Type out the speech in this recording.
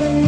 away.